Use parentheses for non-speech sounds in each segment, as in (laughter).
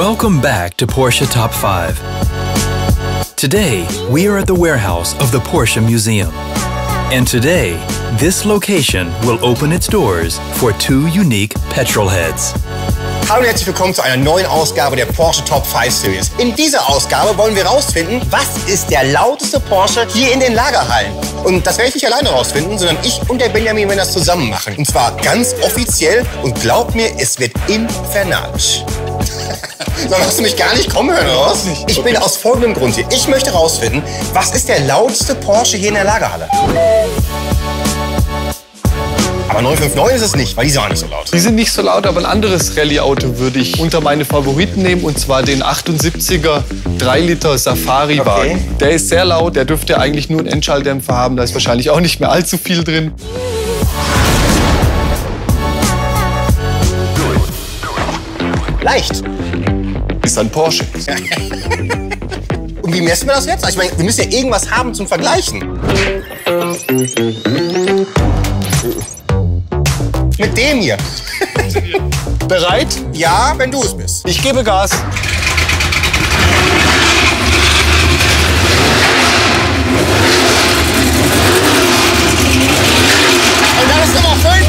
Welcome back to Porsche Top 5. Today, we are at the warehouse of the Porsche Museum. And today, this location will open its doors for two unique petrol heads. Hallo und herzlich willkommen zu einer neuen Ausgabe der Porsche Top 5 Series. In dieser Ausgabe wollen wir rausfinden, was ist der lauteste Porsche hier in den Lagerhallen. Und das werde ich nicht alleine rausfinden, sondern ich und der Benjamin werden das zusammen machen. Und zwar ganz offiziell und glaubt mir, es wird infernalisch. Dann hast du mich gar nicht kommen hören, oder was? Ich bin aus folgendem Grund hier. Ich möchte rausfinden, was ist der lauteste Porsche hier in der Lagerhalle? Aber 959 ist es nicht, weil die sind auch nicht so laut. Die sind nicht so laut, aber ein anderes Rallye-Auto würde ich unter meine Favoriten nehmen und zwar den 78er 3 Liter Safari-Wagen. Okay. Der ist sehr laut, der dürfte eigentlich nur einen Endschalldämpfer haben, da ist wahrscheinlich auch nicht mehr allzu viel drin. Leicht. Ist ein Porsche. (laughs) Und wie messen wir das jetzt? Ich meine, wir müssen ja irgendwas haben zum Vergleichen. Mit dem hier. (laughs) Bereit? Ja, wenn du es bist. Ich gebe Gas. Und dann ist Nummer 5.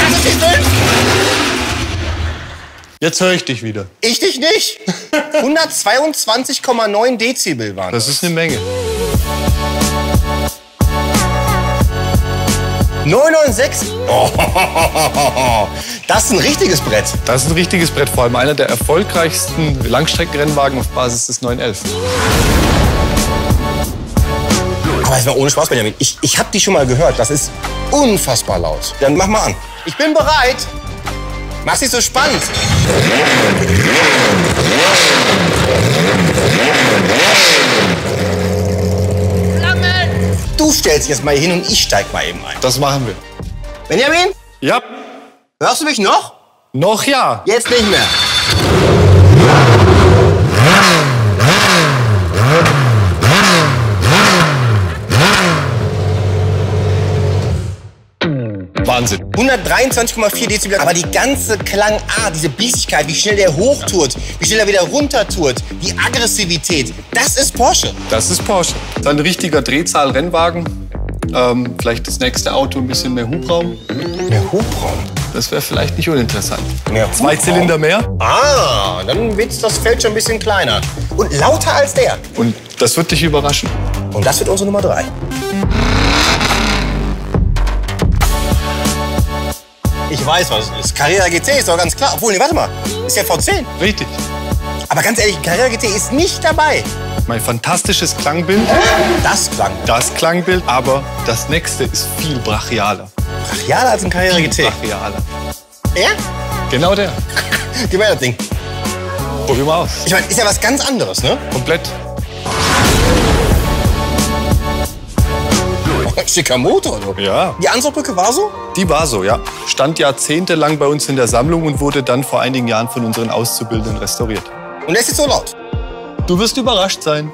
Das ist die 5. Jetzt höre ich dich wieder. Ich dich nicht. (laughs) 122,9 Dezibel waren das. Ist eine Menge. 996. Oh, (laughs) das ist ein richtiges Brett. Das ist ein richtiges Brett, vor allem einer der erfolgreichsten Langstreckenrennwagen auf Basis des 911. Aber jetzt mal ohne Spaß, Benjamin. Ich, ich habe die schon mal gehört. Das ist unfassbar laut. Dann mach mal an. Ich bin bereit. Mach's nicht so spannend. Du stellst jetzt mal hin und ich steig mal eben ein. Das machen wir. Benjamin, Ja, hörst du mich noch? noch ja. Jetzt nicht mehr. Wahnsinn. 123,4 Dezibel, aber die ganze Klangart, diese Biestigkeit, wie schnell der hochtourt, wie schnell er wieder runtertourt, die Aggressivität, das ist Porsche. Das ist Porsche. Das ist ein richtiger Drehzahl-Rennwagen. Ähm, vielleicht das nächste Auto ein bisschen mehr Hubraum. Mehr Hubraum. Das wäre vielleicht nicht uninteressant. Mehr Zwei Hubraum. Zylinder mehr. Ah, dann wird das Feld schon ein bisschen kleiner. Und lauter als der. Und das wird dich überraschen. Und das wird unsere Nummer drei. Ich weiß, was es ist. Carrera GT ist doch ganz klar. Obwohl, nee, warte mal. Ist ja V10. Richtig. Aber ganz ehrlich, Carrera GT ist nicht dabei. Mein fantastisches Klangbild. Das klang Das Klangbild, aber das nächste ist viel brachialer. brachialer als ein Carrera GT. Brachialer. Er? Genau der. (laughs) Gib mir das Ding. Probier mal aus. Ich meine, ist ja was ganz anderes, ne? Komplett. (laughs) schicker Motor, du. Ja. Die Ansaugbrücke war so? Die war so, ja. Stand jahrzehntelang bei uns in der Sammlung und wurde dann vor einigen Jahren von unseren Auszubildenden restauriert. Und der ist jetzt so laut. Du wirst überrascht sein.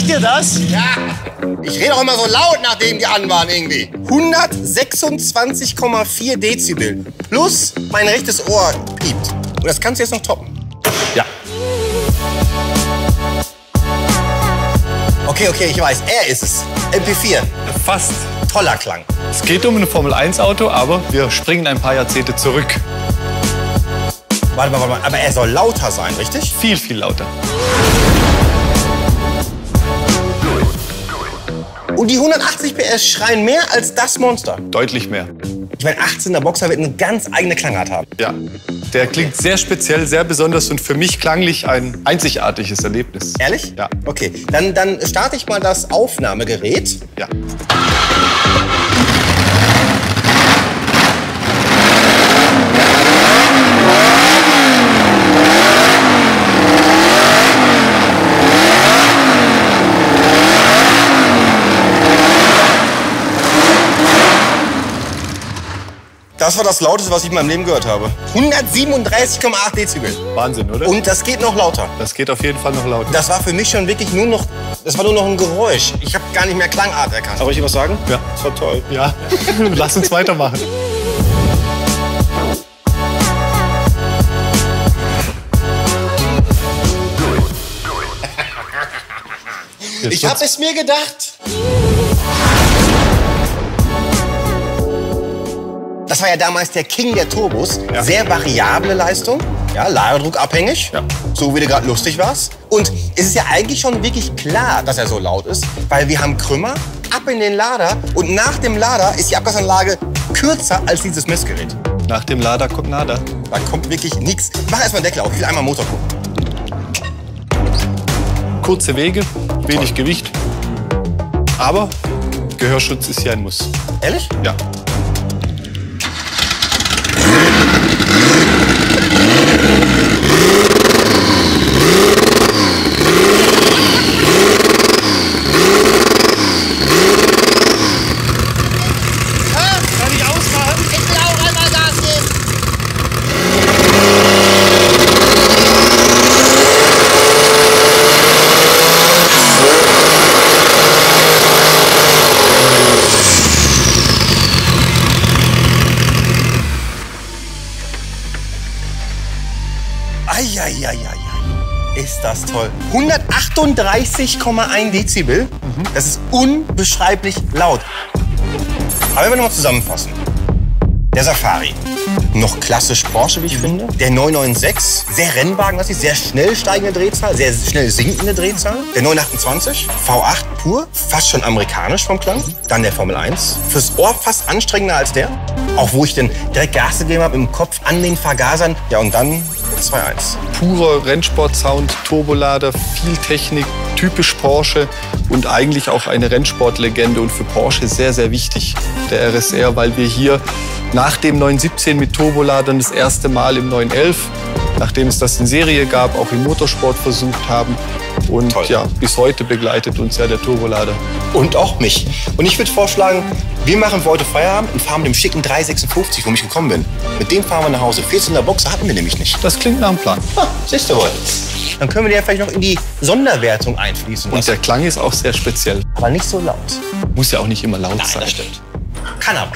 Reicht dir das? Ja. Ich rede auch immer so laut, nachdem die an waren irgendwie. 126,4 Dezibel. Plus mein rechtes Ohr piept. Und das kannst du jetzt noch toppen. Ja. Okay, okay, ich weiß. Er ist es. MP4. Fast. Toller Klang. Es geht um ein Formel-1-Auto, aber wir springen ein paar Jahrzehnte zurück. Warte mal, warte mal. Aber er soll lauter sein, richtig? Viel, viel lauter. Und die 180 PS schreien mehr als das Monster. Deutlich mehr. Ich meine, 18er Boxer wird eine ganz eigene Klangart haben. Ja. Der klingt sehr speziell, sehr besonders und für mich klanglich ein einzigartiges Erlebnis. Ehrlich? Ja. Okay, dann, dann starte ich mal das Aufnahmegerät. Ja. Das war das lauteste, was ich in meinem Leben gehört habe. 137,8 Dezibel. Wahnsinn, oder? Und das geht noch lauter. das geht auf jeden Fall noch laut. Das war für mich schon wirklich nur noch, das war nur noch ein Geräusch. Ich habe gar nicht mehr Klangart erkannt. Soll ich was sagen? Ja. Das war toll. Ja, (laughs) lass uns weitermachen. Ich habe es mir gedacht. Das war ja damals der King der Turbos. Ja. Sehr variable Leistung. Ja, Ladedruckabhängig. Ja. So wie du gerade lustig warst. Und es ist ja eigentlich schon wirklich klar, dass er so laut ist, weil wir haben Krümmer ab in den Lader und nach dem Lader ist die Abgasanlage kürzer als dieses Messgerät. Nach dem Lader kommt Nada. Da kommt wirklich nichts. Mach erstmal den Deckel auf. Ich will einmal Motor gucken. Kurze Wege, wenig Gewicht. Aber Gehörschutz ist hier ein Muss. Ehrlich? Ja. Kann ich ausmachen? Ich will auch einmal Gas geben. Eieieiei. Ist das toll. 138,1 Dezibel. Das ist unbeschreiblich laut. Aber wenn wir nochmal zusammenfassen. Der Safari. Noch klassisch Porsche, wie ich finde. Der 996, sehr rennwagenlastig, sehr schnell steigende Drehzahl, sehr schnell sinkende Drehzahl. Der 928, V8 pur, fast schon amerikanisch vom Klang. Dann der Formel 1, fürs Ohr fast anstrengender als der. Auch wo ich dann direkt Gas gegeben habe im Kopf an den Vergasern. Ja, und dann 2.1. purer Rennsport-Sound, Turbolader, viel Technik, typisch Porsche und eigentlich auch eine Rennsportlegende und für Porsche sehr, sehr wichtig, der RSR, weil wir hier nach dem 917 mit Turboladern das erste Mal im 911, nachdem es das in Serie gab, auch im Motorsport versucht haben. Und Toll. ja, bis heute begleitet uns ja der Turbolader. Und auch mich. Und ich würde vorschlagen, wir machen für heute Feierabend und fahren mit dem schicken 356, womit ich gekommen bin. Mit dem fahren wir nach Hause. 14er Boxer hatten wir nämlich nicht. Das klingt nach einem Plan. Ah, siehst du wohl. Dann können wir den ja vielleicht noch in die Sonderwertung einfließen Und lassen. der Klang ist auch sehr speziell. Aber nicht so laut. Muss ja auch nicht immer laut sein. stimmt. Kann aber.